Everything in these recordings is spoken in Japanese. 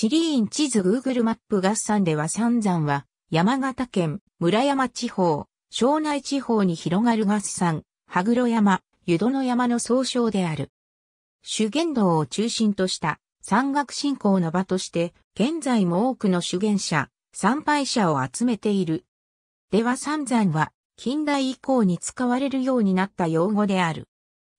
地理院地図 Google マップ合算では三山は山形県村山地方、庄内地方に広がる合算、羽黒山、湯殿山の総称である。修験道を中心とした山岳信仰の場として、現在も多くの修験者、参拝者を集めている。では三山は近代以降に使われるようになった用語である。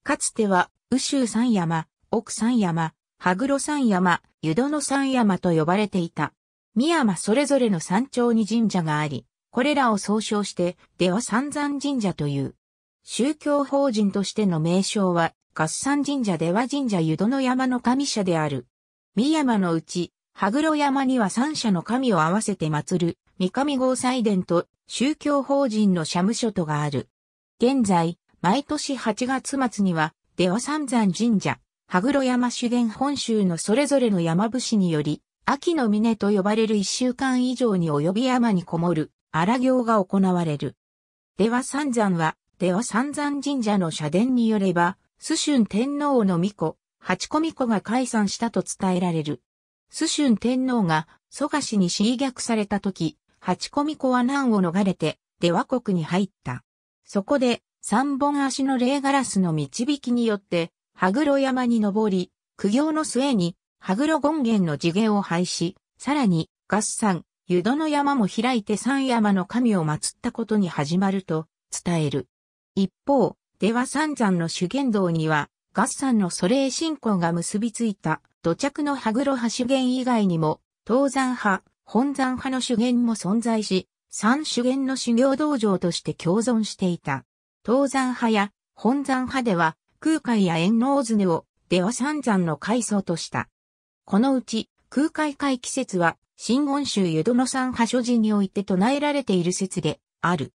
かつては、宇州山山、奥山山、羽黒山山、湯殿山山と呼ばれていた。三山それぞれの山頂に神社があり、これらを総称して、では三山神社という。宗教法人としての名称は、合山神社では神社湯殿山の神社である。三山のうち、羽黒山には三社の神を合わせて祀る、三上合祭殿と宗教法人の社務所とがある。現在、毎年8月末には、出羽三山神社、羽黒山主殿本州のそれぞれの山伏により、秋の峰と呼ばれる一週間以上に及び山にこもる、荒行が行われる。出羽三山は、出羽三山神社の社殿によれば、須春天皇の巫女、八子巫女が解散したと伝えられる。須春天皇が蘇我氏に侵略された時、八子巫女は難を逃れて、出羽国に入った。そこで、三本足の霊ガラスの導きによって、羽黒山に登り、苦行の末に、羽黒権現の地毛を廃し、さらに、合山、湯殿山も開いて三山の神を祀ったことに始まると伝える。一方、では三山の修験道には、合山の祖霊信仰が結びついた土着の羽黒派修験以外にも、東山派、本山派の修験も存在し、三修験の修行道場として共存していた。東山派や本山派では空海や縁能図を出羽三山の階層とした。このうち空海会季節は真言宗湯殿山派所持において唱えられている説である。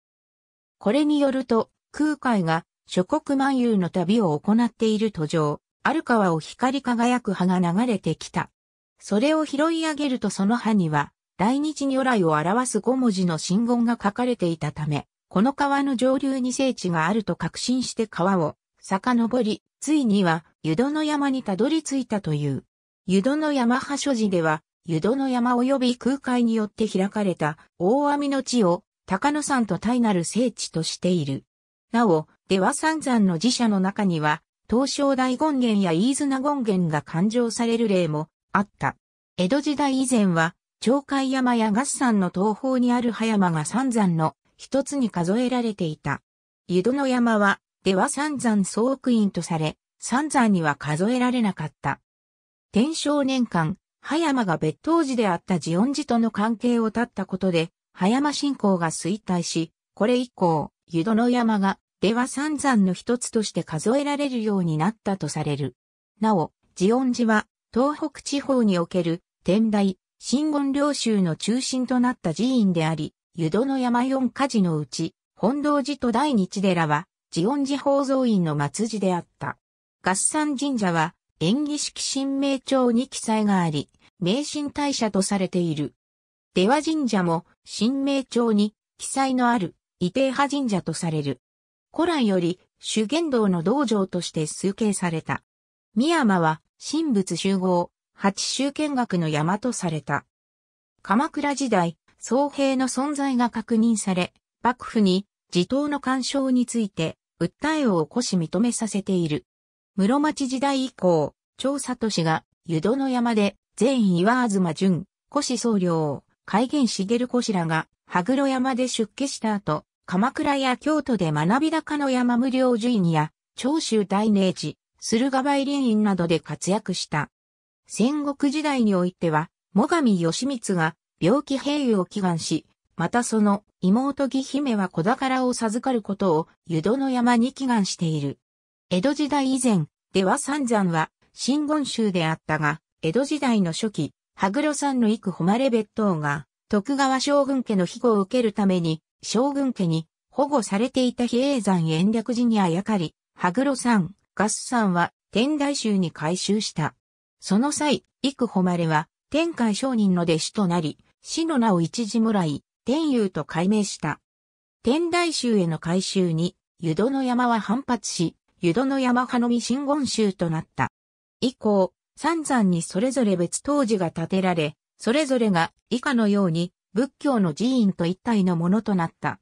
これによると空海が諸国万有の旅を行っている途上、ある川を光り輝く葉が流れてきた。それを拾い上げるとその葉には、大日如来を表す五文字の信言が書かれていたため、この川の上流に聖地があると確信して川を遡り、ついには湯殿山にたどり着いたという。湯殿山派所持では、湯殿山及び空海によって開かれた大網の地を高野山と大なる聖地としている。なお、出羽三山の寺社の中には、東照大権現や飯綱権現が勘定される例もあった。江戸時代以前は、鳥海山や合山の東方にある葉山が三山の一つに数えられていた。湯殿山は、では三山総奥院とされ、三山には数えられなかった。天正年間、葉山が別当時であった寺恩寺との関係を断ったことで、葉山信仰が衰退し、これ以降、湯殿山が、では三山の一つとして数えられるようになったとされる。なお、寺恩寺は、東北地方における、天台、真言領州の中心となった寺院であり、湯殿山四火事のうち、本堂寺と大日寺は、寺恩寺宝蔵院の末寺であった。合山神社は、演技式神明帳に記載があり、迷信大社とされている。出羽神社も、神明帳に記載のある、異定派神社とされる。古来より、修験道の道場として崇敬された。三山は、神仏集合、八宗見学の山とされた。鎌倉時代、総兵の存在が確認され、幕府に自党の干渉について訴えを起こし認めさせている。室町時代以降、張里氏が湯殿山で全岩東淳、古氏僧侶、海源茂子氏らが羽黒山で出家した後、鎌倉や京都で学び高の山無料寺院や長州大寧寺、駿河梅林院などで活躍した。戦国時代においては、最上義光が病気平癒を祈願し、またその妹義姫は子宝を授かることを湯殿山に祈願している。江戸時代以前、では三山は真言宗であったが、江戸時代の初期、羽黒山の幾誉別当が、徳川将軍家の庇護を受けるために、将軍家に保護されていた比叡山延暦寺にあやかり、羽黒山、合山は天台宗に改修した。その際、幾誉は天海商人の弟子となり、死の名を一時もらい、天佑と改名した。天台宗への改宗に、湯殿山は反発し、湯殿山派の未真言宗となった。以降、三山にそれぞれ別当時が建てられ、それぞれが以下のように仏教の寺院と一体のものとなった。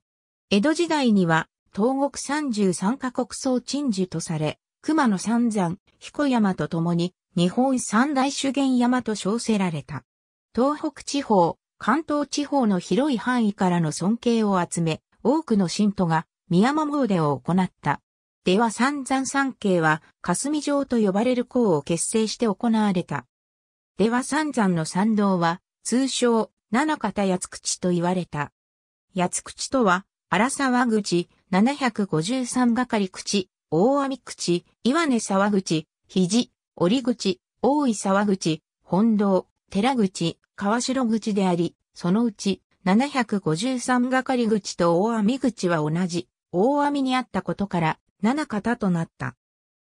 江戸時代には東国33カ国総鎮守とされ、熊野三山、彦山と共に日本三大修験山と称せられた。東北地方、関東地方の広い範囲からの尊敬を集め、多くの信徒が宮山詣を行った。では三山三景は霞城と呼ばれる校を結成して行われた。では三山の参道は通称七方八口と言われた。八口とは荒沢口、753係口、大網口、岩根沢口、肘、折口、大井沢口、本堂、寺口、川城口であり、そのうち753係口と大網口は同じ、大網にあったことから七方となった。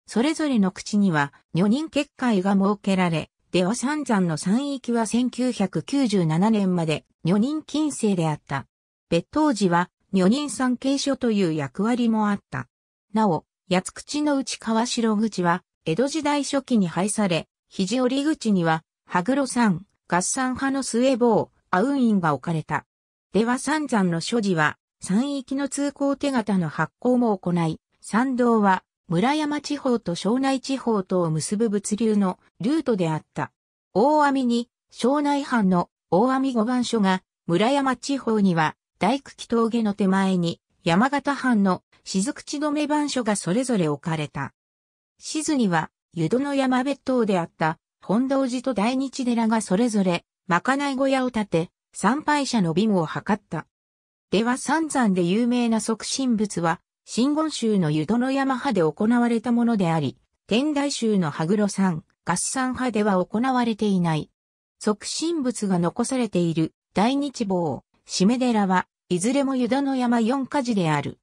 それぞれの口には女人結界が設けられ、では三山の山域は1997年まで女人禁制であった。別当時は女人産経所という役割もあった。なお、八口の内川城口は江戸時代初期に廃され、肘折口には羽黒山、合算派の末坊、アウンインが置かれた。では三山の所持は山域の通行手形の発行も行い、参道は村山地方と庄内地方とを結ぶ物流のルートであった。大網に庄内藩の大網五番所が村山地方には大工木峠の手前に山形藩の静口止め番所がそれぞれ置かれた。静には湯戸の山別当であった本堂寺と大日寺がそれぞれまかない小屋を建て参拝者の備後を図った。では三山で有名な即身仏は真言宗の湯戸の山派で行われたものであり、天台宗の羽黒山、合山派では行われていない。即身仏が残されている大日坊、締め寺は、いずれも湯戸の山四火事である。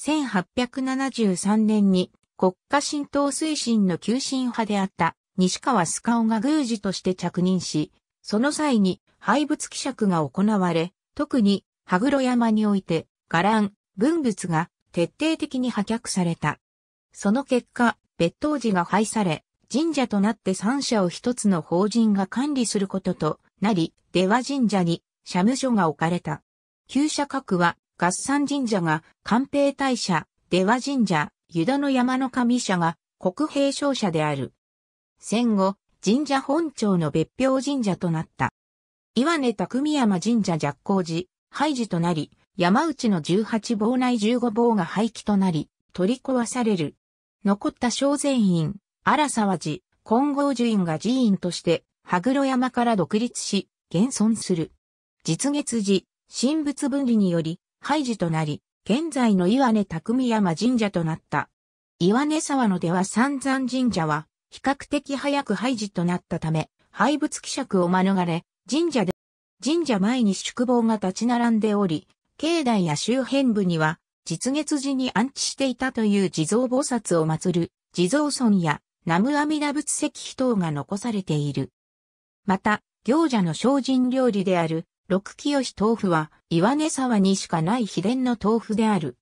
1873年に国家神道推進の急進派であった西川須賀が宮司として着任し、その際に廃仏希釈が行われ、特に羽黒山において、伽藍、文物が徹底的に破却された。その結果、別当寺が廃され、神社となって三社を一つの法人が管理することとなり、出羽神社に社務所が置かれた。旧社格は合算神社が官兵大社、出羽神社、湯田の山の神社が国兵商社である。戦後、神社本庁の別表神社となった。岩根匠山神社若光寺、廃寺となり、山内の18坊内15坊が廃棄となり、取り壊される。残った小禅院、荒沢寺、金剛樹院が寺院として、羽黒山から独立し、現存する。実月寺、神仏分離により、廃寺となり、現在の岩根匠山神社となった。岩根沢のでは三山神社は、比較的早く廃寺となったため、廃仏希釈を免れ、神社で、神社前に宿坊が立ち並んでおり、境内や周辺部には、実月寺に安置していたという地蔵菩薩を祀る地蔵尊や南無阿弥陀仏石碑等が残されている。また、行者の精進料理である六清豆腐は岩根沢にしかない秘伝の豆腐である。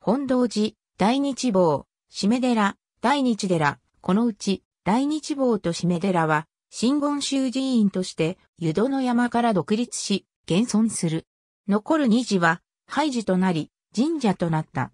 本堂寺、大日坊、締め寺、大日寺、このうち大日坊と締め寺は真言宗寺院として湯戸の山から独立し、現存する。残る二寺は廃寺となり神社となった。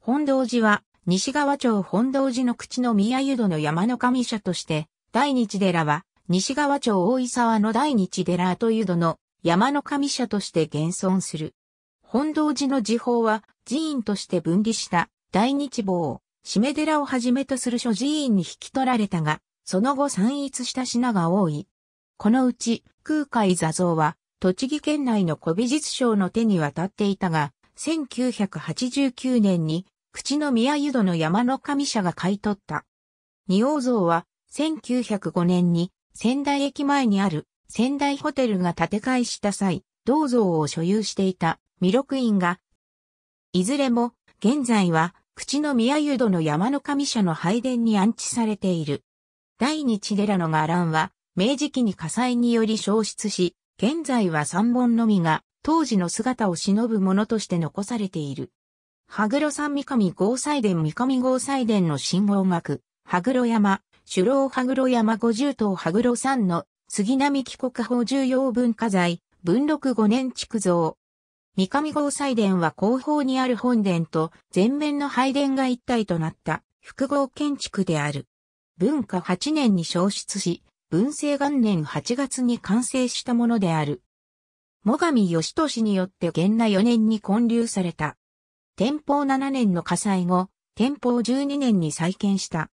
本堂寺は西川町本堂寺の口の宮湯戸の山の神社として、大日寺は西川町大井沢の大日寺と湯戸の山の神社として現存する。本堂寺の寺法は寺院として分離した大日坊、締め寺をはじめとする諸寺院に引き取られたが、その後散逸した品が多い。このうち空海座像は栃木県内の古美術商の手に渡っていたが、1989年に口の宮湯戸の山の神社が買い取った。仁王像は1905年に仙台駅前にある仙台ホテルが建て替えした際、銅像を所有していた弥勒院が、いずれも現在は口の宮湯戸の山の神社の拝殿に安置されている。第日寺の伽藍は明治期に火災により消失し、現在は三本のみが当時の姿を忍ぶものとして残されている。羽黒山三上合祭殿三上合祭殿の信号学、羽黒山、首老羽黒山五十島羽黒山の杉並帰国法重要文化財、文禄五年築造。三上号祭殿は後方にある本殿と前面の拝殿が一体となった複合建築である。文化8年に消失し、文政元年8月に完成したものである。最上義俊によって元那4年に建立された。天保7年の火災後、天保12年に再建した。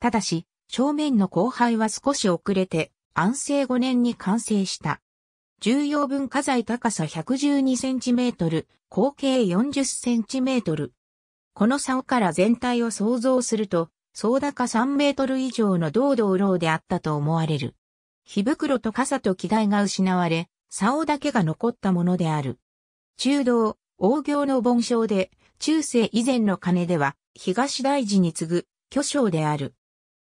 ただし、正面の荒廃は少し遅れて、安政5年に完成した。重要文化財高さ112センチメートル、合計40センチメートル。この竿から全体を想像すると、総高3メートル以上の道道路であったと思われる。火袋と傘と機台が失われ、竿だけが残ったものである。中道、王行の盆章で、中世以前の鐘では、東大寺に次ぐ巨匠である。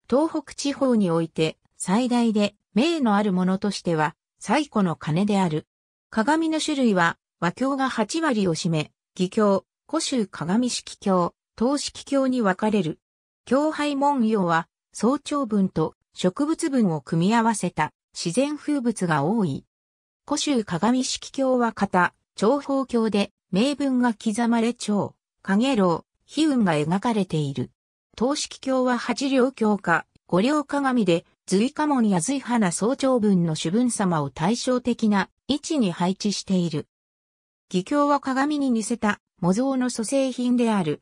東北地方において最大で名のあるものとしては最古の鐘である。鏡の種類は和鏡が8割を占め、義鏡、古州鏡式鏡、東式鏡に分かれる。鏡杯文様は早朝文と植物文を組み合わせた自然風物が多い。古州鏡式鏡は型、長方鏡で名文が刻まれ蝶、影楼、悲運が描かれている。東式鏡は八両鏡か、五両鏡で、随家門や随花早朝文の主文様を対照的な位置に配置している。義鏡は鏡に似せた模造の蘇生品である。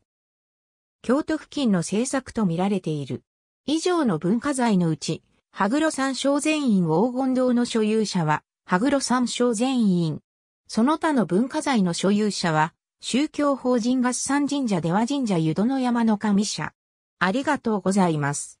京都付近の制作と見られている。以上の文化財のうち、羽黒山正禅院黄金堂の所有者は、羽黒山正禅院。その他の文化財の所有者は、宗教法人合算神社出羽神社湯殿山の神社。ありがとうございます。